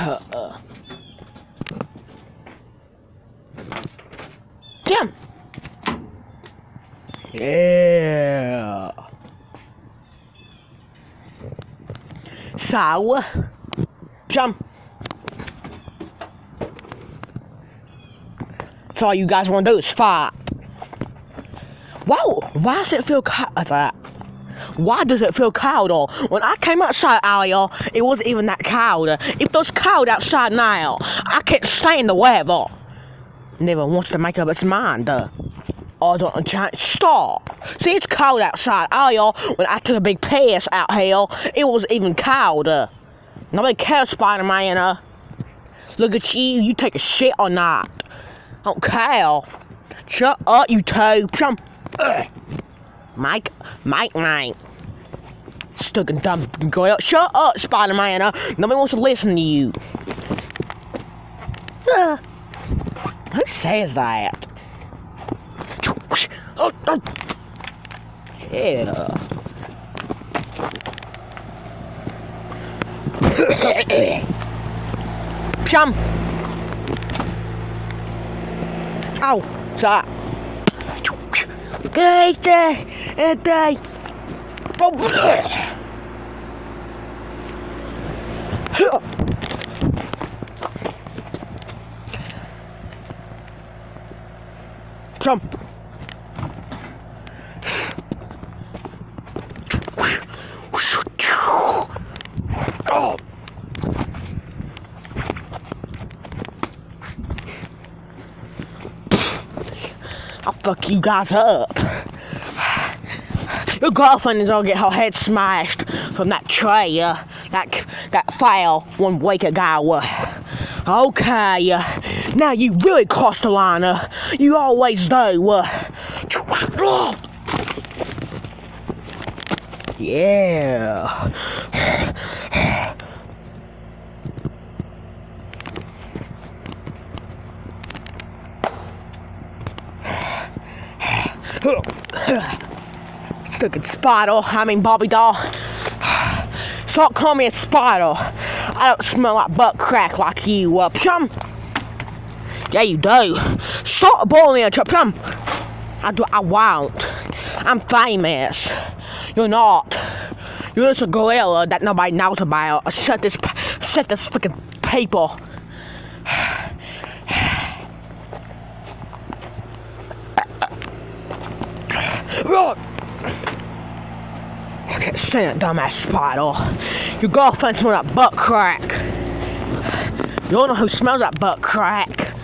Uh, Jump! Yeah. So, jump. That's all you guys want to do is fight. Wow, why does it feel cold? That? Why does it feel cold? all? when I came outside earlier, it wasn't even that cold. It feels cold outside now. I can't stand the weather. Never wants to make up its mind. Oh, don't try stop. See, it's cold outside. Oh, y'all, when I took a big piss out here, it was even colder. Nobody cares, Spider-Man. Uh. Look at you. You take a shit or not. I don't care. Shut up, you. Jump. Ugh. Mike, Mike, Mike. Stuck and dumb girl. Shut up, Spider-Man. Uh. Nobody wants to listen to you. Uh. Who says that? Oh, oh. Yeah. Jump. Ow. Sa. Đây, đây, đây. Fuck you guys up. Your girlfriend is gonna get her head smashed from that tree, uh, that that file one week guy Uh. Okay, uh, now you really crossed the line. Uh, you always do. Uh. Yeah. Stupid spider, I mean Barbie doll. Stop calling me a spider. I don't smell like butt crack like you, uh, chum. Yeah, you do. Stop bullying a chum. I do. I won't. I'm famous. You're not. You're just a gorilla that nobody knows about. Shut this. Shut this freaking paper. Stand that dumbass spider. Your girlfriend smells that butt crack. You don't know who smells that butt crack.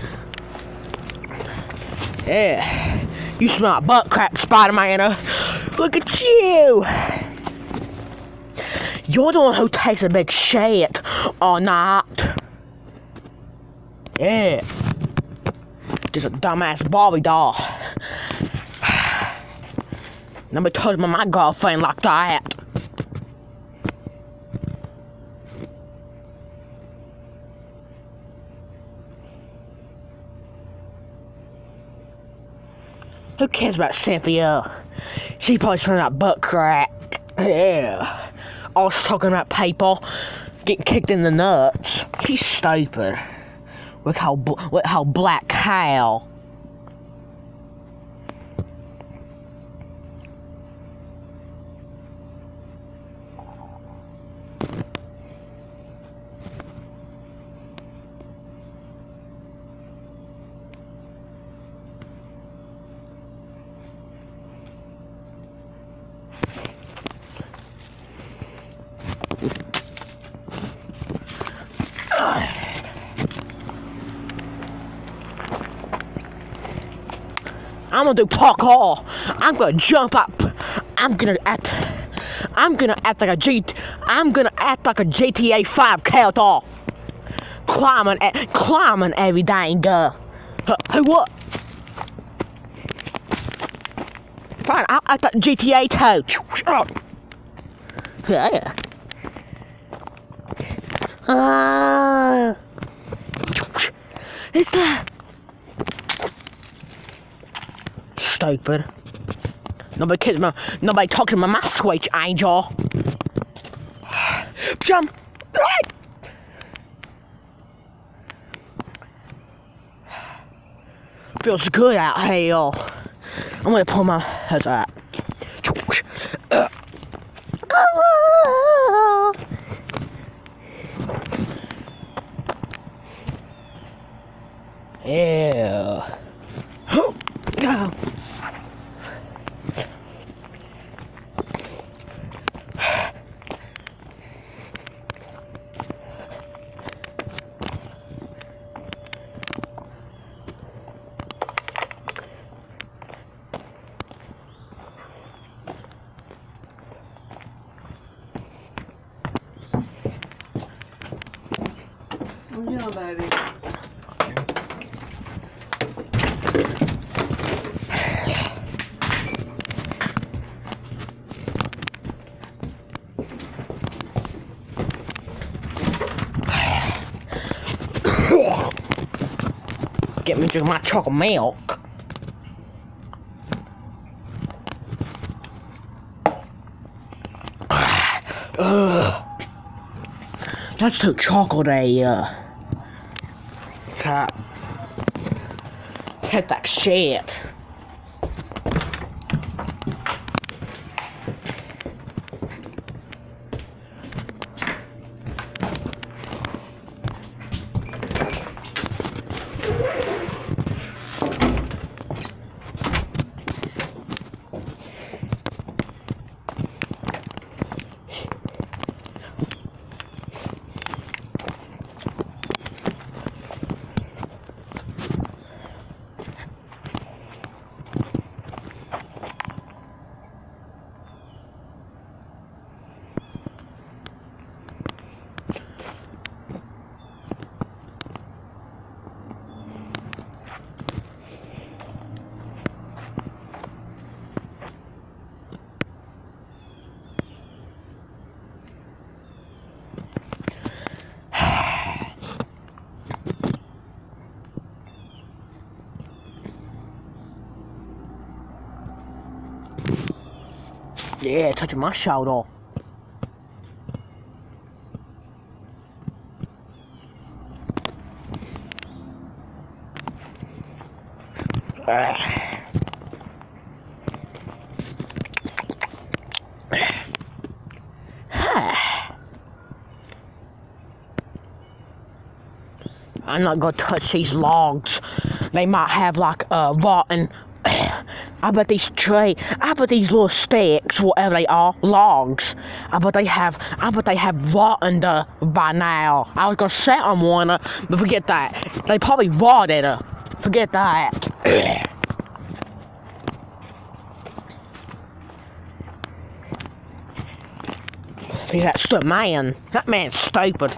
Yeah. You smell like butt crack, Spider-Man. Look at you. You're the one who takes a big shit, or not. Yeah. Just a dumbass Barbie doll. Nobody told me my girlfriend like that. Who cares about Cynthia? She probably turned out butt crack. Yeah. All talking about people getting kicked in the nuts. She's stupid. Look how look how black cow. I'm gonna do parkour. I'm gonna jump up. I'm gonna act. I'm gonna act like a G. I'm gonna act like a GTA 5 character. Climbing, climbing every dang girl. Hey, what? Fine, I'll act like GTA 2. Yeah. Ah. Uh, is that? stupid. Nobody cares my nobody talks about my switch, angel. Jump! Right. Feels good out here, y'all. I'm gonna pull my head out. Yeah. Baby. Get me just my chocolate milk. Ugh. That's too chocolatey. Uh. Cat. Hit that shit. Yeah, touching my shoulder. Ah. I'm not gonna touch these logs. They might have like a rotten. I bet these tree. I bet these little sticks, whatever they are, logs. I bet they have. I bet they have rotten by now. I was gonna set on one, but forget that. They probably rotted. Forget that. See, that's the man. That man's stupid.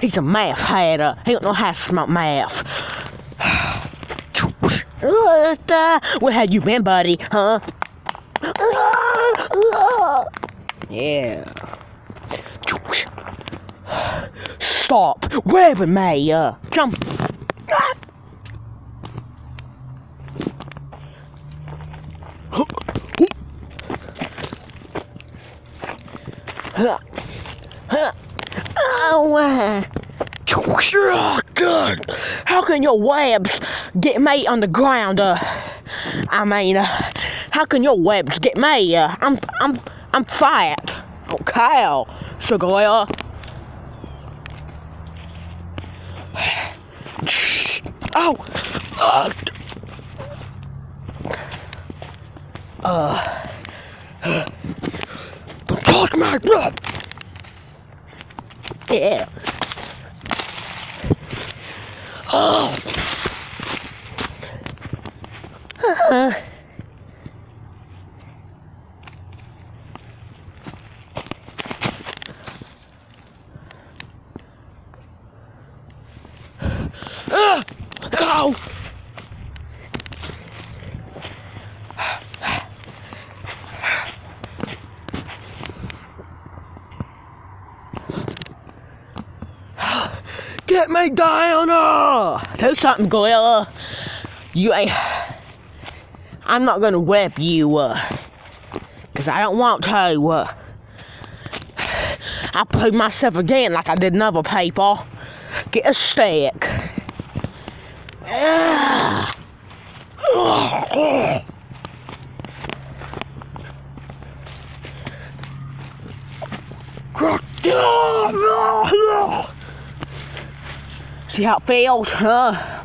He's a math. Uh, he don't know how to smell math. Where have you been, buddy? Huh? Yeah. Stop grabbing me. Uh, jump. Uh, good. How can your webs get me on the ground? Uh, I mean, uh, how can your webs get me? Uh, I'm, I'm, I'm fat. Okay, Segoya. Oh, uh, uh, don't touch my blood. Yeah. Oh. Uh. Get me! Uh. Do something, gorilla. You ain't. I'm not gonna whip you, uh. Cause I don't want to, uh. I'll prove myself again like I did another people. Get a stick. Ah. See how it feels, huh?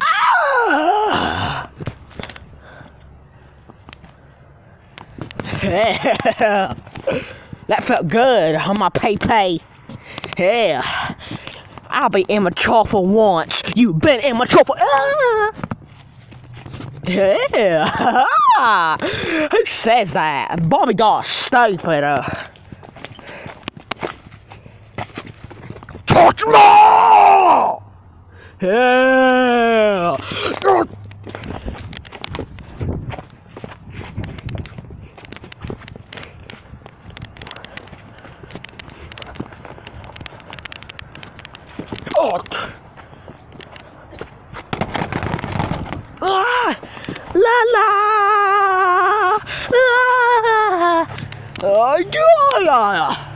Ah! Yeah. That felt good on my pay pay. Yeah. I'll be immature for once. You've been immature for. Ah! Yeah. Who says that? Bobby got stupid. Uh. Touch me! Yeah. Oh. Ah, la la. Ah, oh, yeah.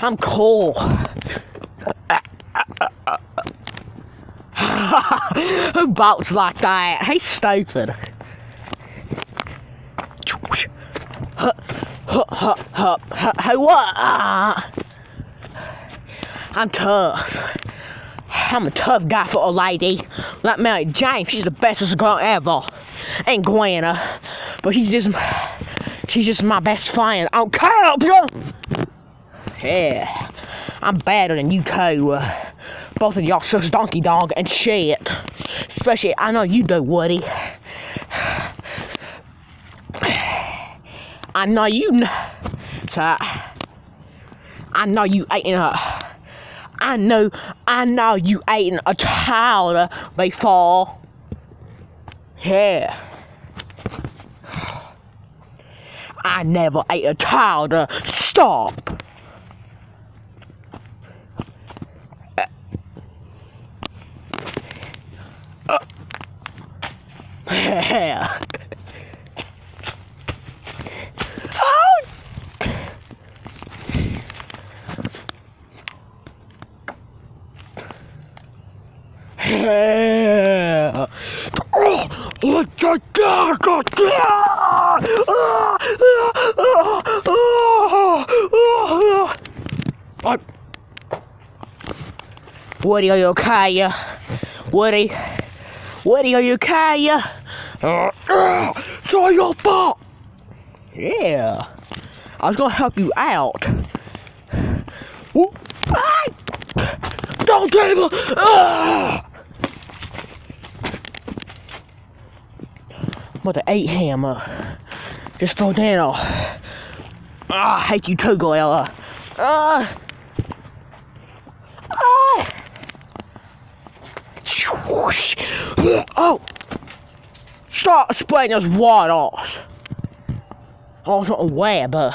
I'm cool. Who bolts like that? He's stupid. I'm tough. I'm a tough guy for a lady. Like Mary Jane, she's the bestest girl ever. Ain't Gwenna, but she's just, she's just my best friend. I don't care, bro. Yeah, I'm better than you two. Both of y'all such donkey dog and shit. Especially, I know you do, Woody. I know you. So, I know you eating a. I know, I know you eating a child before. Yeah. I never ate a child. Stop. Yeah. Oh! Yeah. Oh, oh, God, God, Ah. Woody, are you okay? Woody? Woody, are you okay? Uh, uh, it's all your fault. Yeah. I was gonna help you out. Ooh. Ah! Don't table! Ah! What the eight hammer. Just throw down. Ah, I hate you too, Gorilla. Ah! Ah! Oh! Start spraying those white waters. I wasn't aware, but.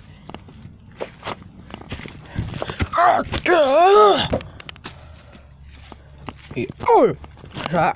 Ah.